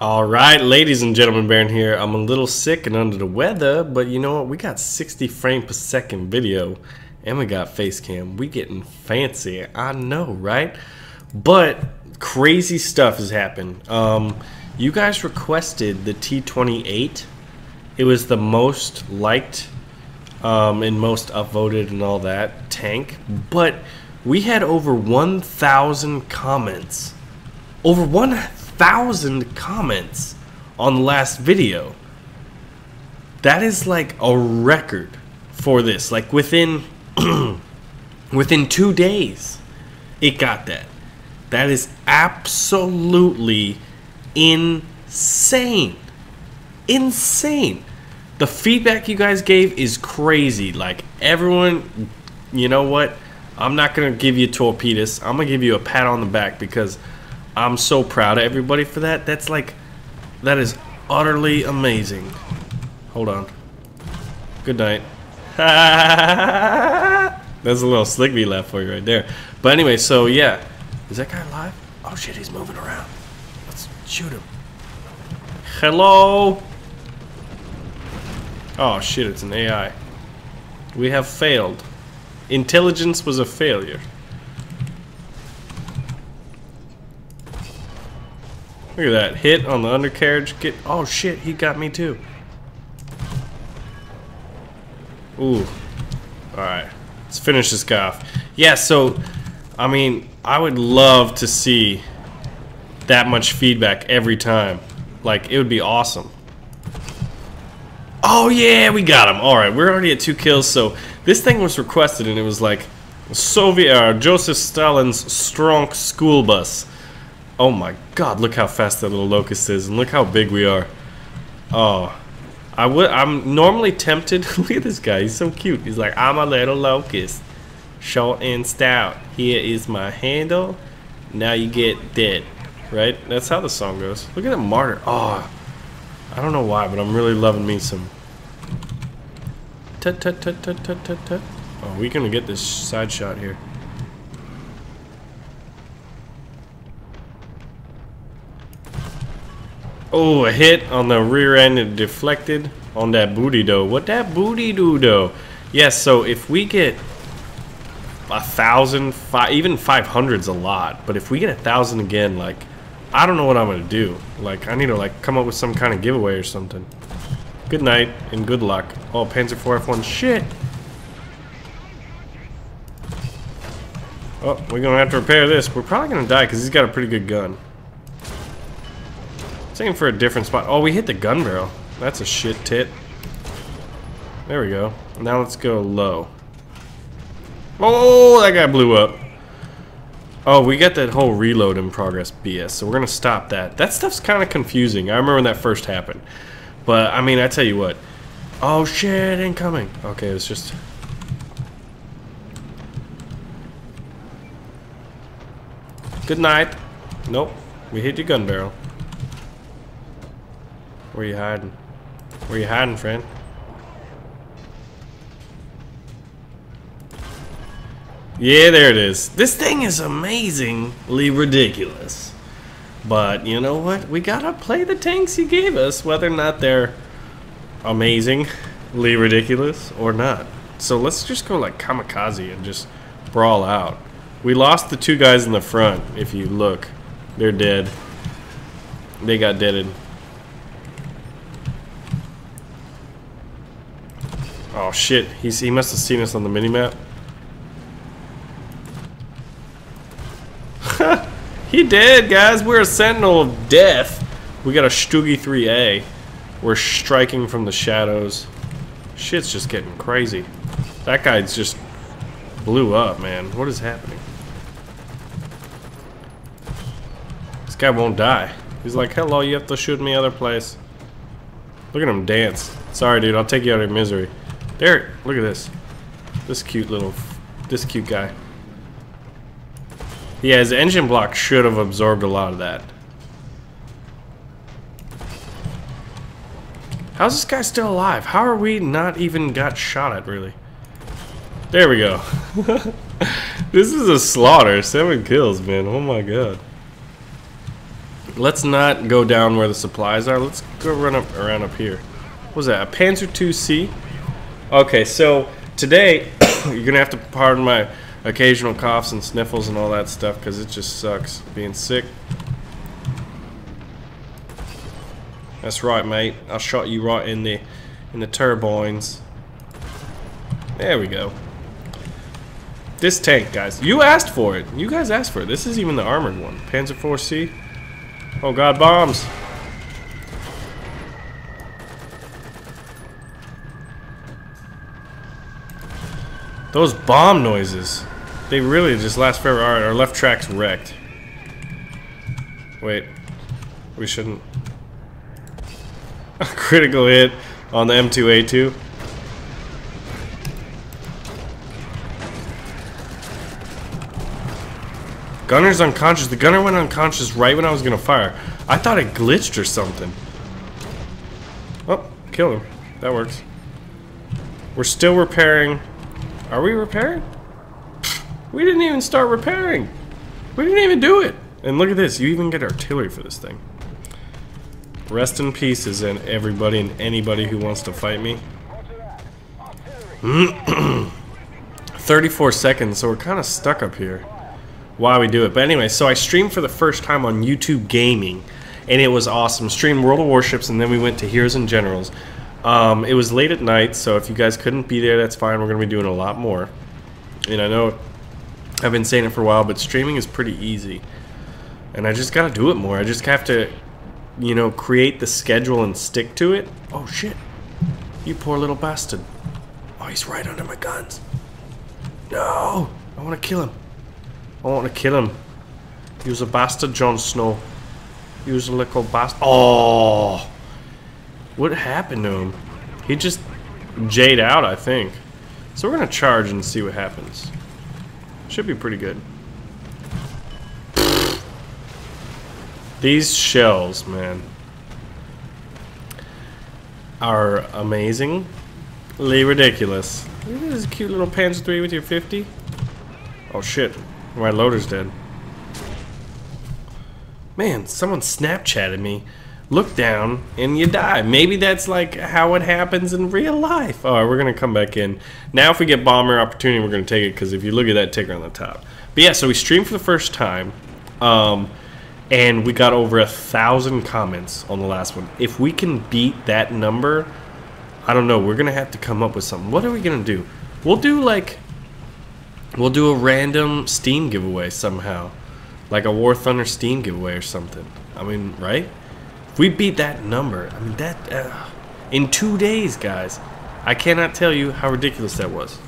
All right, ladies and gentlemen, Baron here. I'm a little sick and under the weather, but you know what? We got 60 frame per second video, and we got face cam. We getting fancy. I know, right? But crazy stuff has happened. Um, you guys requested the T28. It was the most liked um, and most upvoted and all that tank, but we had over 1,000 comments. Over 1,000 comments on the last video. That is like a record for this. Like within within 2 days it got that. That is absolutely insane. Insane. The feedback you guys gave is crazy. Like everyone, you know what? I'm not gonna give you torpedoes. I'm gonna give you a pat on the back because I'm so proud of everybody for that. That's like, that is utterly amazing. Hold on. Good night. That's a little slick left for you right there. But anyway, so yeah. Is that guy alive? Oh shit, he's moving around. Let's shoot him. Hello? Oh shit, it's an AI. We have failed. Intelligence was a failure. Look at that. Hit on the undercarriage. Get. Oh shit, he got me too. Ooh. Alright. Let's finish this guy off. Yeah, so, I mean, I would love to see that much feedback every time. Like, it would be awesome. Oh yeah, we got him. All right, we're already at two kills. So this thing was requested, and it was like Soviet uh, Joseph Stalin's strong school bus. Oh my God! Look how fast that little locust is, and look how big we are. Oh, I would. I'm normally tempted. look at this guy. He's so cute. He's like, I'm a little locust, short and stout. Here is my handle. Now you get dead. Right? That's how the song goes. Look at that Marder. Oh. I don't know why, but I'm really loving me some. Tut tut tut tut tut tut tut. Oh, we gonna get this side shot here. Oh, a hit on the rear end and deflected on that booty though. What that booty do though? Yes, so if we get a thousand, five, even 500's a lot, but if we get a thousand again, like I don't know what I'm gonna do. Like, I need to like come up with some kind of giveaway or something. Good night and good luck. Oh, Panzer 4F1 shit. Oh, we're gonna have to repair this. We're probably gonna die because he's got a pretty good gun. Looking for a different spot. Oh, we hit the gun barrel. That's a shit tit. There we go. Now let's go low. Oh, that guy blew up. Oh, we got that whole reload in progress BS, so we're gonna stop that. That stuff's kind of confusing. I remember when that first happened. But, I mean, I tell you what. Oh, shit, incoming. Okay, it's just... Good night. Nope. We hit your gun barrel. Where you hiding? Where you hiding, friend? Yeah, there it is. This thing is amazingly ridiculous. But you know what? We gotta play the tanks he gave us, whether or not they're amazingly ridiculous or not. So let's just go like kamikaze and just brawl out. We lost the two guys in the front, if you look. They're dead. They got deaded. Oh shit, He's, he must have seen us on the minimap. he did, guys. We're a sentinel of death. We got a Stuggy 3A. We're striking from the shadows. Shit's just getting crazy. That guy's just blew up, man. What is happening? This guy won't die. He's like, hello, you have to shoot me other place. Look at him dance. Sorry, dude. I'll take you out of your misery. There. Look at this. This cute little... This cute guy. Yeah, his engine block should have absorbed a lot of that. How's this guy still alive? How are we not even got shot at, really? There we go. this is a slaughter. Seven kills, man. Oh my god. Let's not go down where the supplies are. Let's go run up around up here. What was that? A Panzer 2C? Okay, so today you're gonna have to pardon my occasional coughs and sniffles and all that stuff because it just sucks being sick. That's right, mate. I shot you right in the in the turbines. There we go. This tank, guys. You asked for it. You guys asked for it. This is even the armored one. Panzer 4C. Oh god, bombs! Those bomb noises. They really just last forever. Alright, our left track's wrecked. Wait. We shouldn't... A critical hit on the M2A2. Gunner's unconscious. The gunner went unconscious right when I was gonna fire. I thought it glitched or something. Oh, kill him. That works. We're still repairing. Are we repairing? We didn't even start repairing. We didn't even do it. And look at this. You even get artillery for this thing. Rest in pieces and everybody and anybody who wants to fight me. 34 seconds, so we're kind of stuck up here why we do it. But anyway, so I streamed for the first time on YouTube Gaming, and it was awesome. Streamed World of Warships, and then we went to Heroes and Generals. Um, it was late at night, so if you guys couldn't be there, that's fine. We're going to be doing a lot more. And I know I've been saying it for a while, but streaming is pretty easy. And I just got to do it more. I just have to, you know, create the schedule and stick to it. Oh, shit. You poor little bastard. Oh, he's right under my guns. No! I want to kill him. I want to kill him. He was a bastard, Jon Snow. He was a little bastard. Oh! What happened to him? He just jade out, I think. So we're going to charge and see what happens. Should be pretty good. These shells, man, are amazingly ridiculous. Look at this cute little Panzer 3 with your 50. Oh shit, my loader's dead. Man, someone Snapchatted me. Look down and you die. Maybe that's like how it happens in real life. All right, we're gonna come back in. Now if we get bomber opportunity, we're gonna take it because if you look at that ticker on the top. But yeah, so we streamed for the first time. Um, and we got over a thousand comments on the last one. If we can beat that number, I don't know. We're gonna have to come up with something. What are we gonna do? We'll do like We'll do a random Steam giveaway somehow. Like a War Thunder Steam giveaway or something. I mean, right? We beat that number, I mean, that... Uh, in two days, guys. I cannot tell you how ridiculous that was.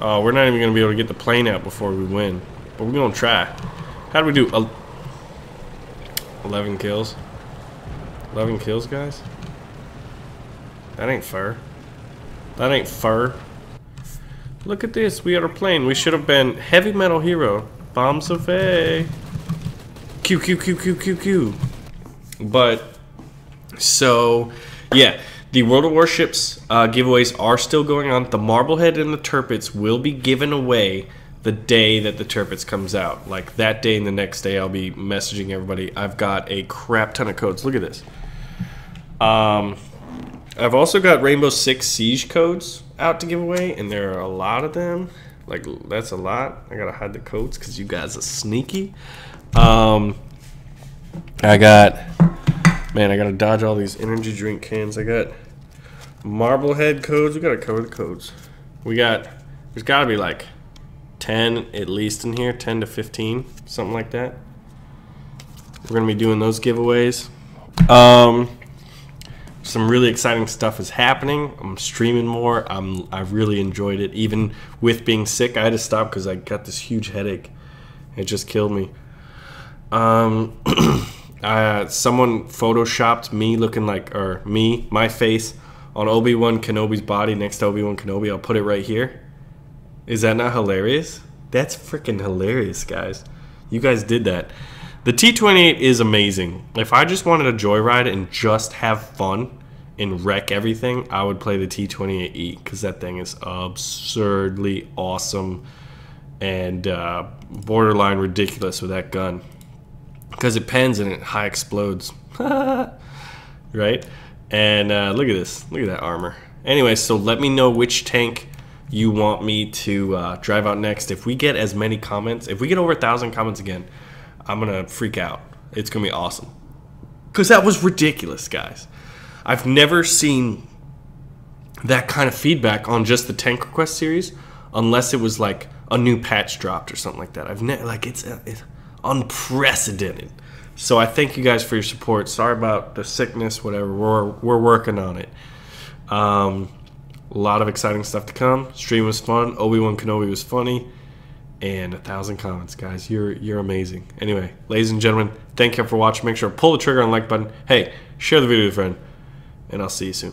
Oh, we're not even going to be able to get the plane out before we win. But we're going to try. How do we do? 11 kills. 11 kills, guys? That ain't fair. That ain't fair. Look at this, we are a plane. We should have been heavy metal hero. Bombs away. Q Q Q Q Q Q. But so yeah, the World of Warships uh, giveaways are still going on. The Marblehead and the Tirpitz will be given away the day that the Tirpitz comes out. Like that day and the next day, I'll be messaging everybody. I've got a crap ton of codes. Look at this. Um, I've also got Rainbow Six Siege codes out to give away, and there are a lot of them. Like that's a lot. I gotta hide the codes because you guys are sneaky. Um, I got man, I gotta dodge all these energy drink cans. I got Marblehead codes. We gotta cover the codes. We got there's gotta be like ten at least in here, ten to fifteen, something like that. We're gonna be doing those giveaways. Um, some really exciting stuff is happening. I'm streaming more. I'm I've really enjoyed it. Even with being sick, I had to stop because I got this huge headache. It just killed me. Um, uh, someone photoshopped me looking like, or me, my face on Obi Wan Kenobi's body next to Obi Wan Kenobi. I'll put it right here. Is that not hilarious? That's freaking hilarious, guys. You guys did that. The T28 is amazing. If I just wanted a joyride and just have fun and wreck everything, I would play the T28E because that thing is absurdly awesome and uh, borderline ridiculous with that gun. Because it pens and it high explodes. right? And uh, look at this. Look at that armor. Anyway, so let me know which tank you want me to uh, drive out next. If we get as many comments, if we get over a thousand comments again, I'm gonna freak out. It's gonna be awesome. Cause that was ridiculous, guys. I've never seen that kind of feedback on just the tank request series, unless it was like a new patch dropped or something like that. I've never like it's, it's unprecedented. So I thank you guys for your support. Sorry about the sickness, whatever. We're we're working on it. Um, a lot of exciting stuff to come. Stream was fun. Obi Wan Kenobi was funny, and a thousand comments, guys. You're you're amazing. Anyway, ladies and gentlemen, thank you for watching. Make sure to pull the trigger on the like button. Hey, share the video with a friend, and I'll see you soon.